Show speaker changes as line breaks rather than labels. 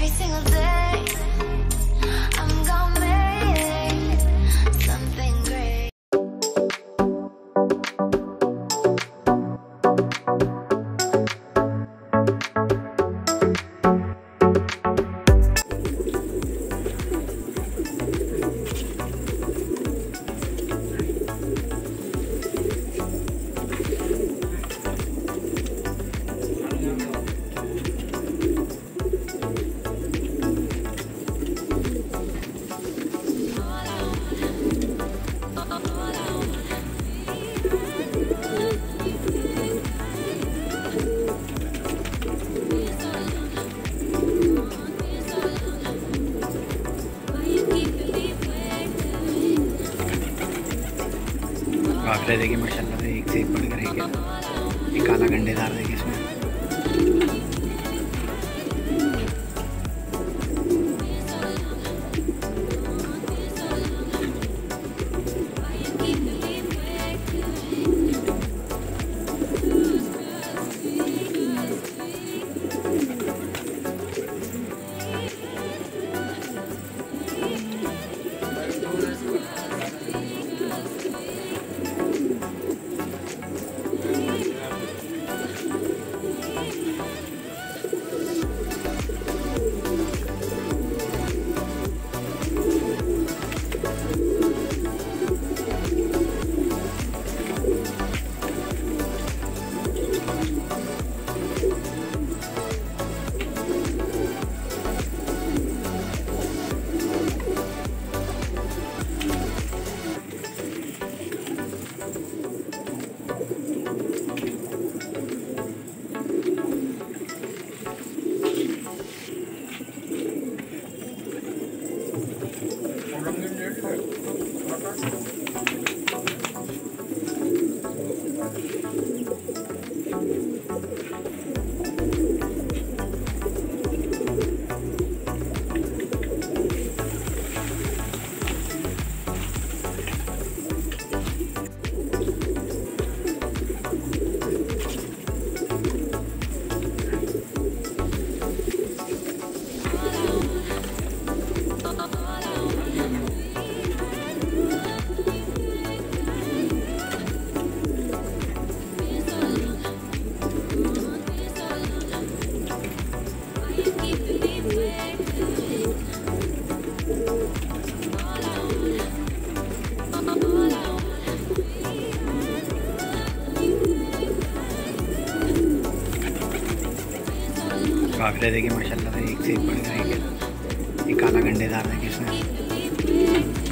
Every single day,
काफिले देखिए माशाल्लाह से एक से एक बढ़ कर एक काला गंडेदार देखिए इसमें। 30. काफिले देखिए माशाल्लाह एक से एक बढ़ जाएँगे ये काला गंडेदार है इसमें।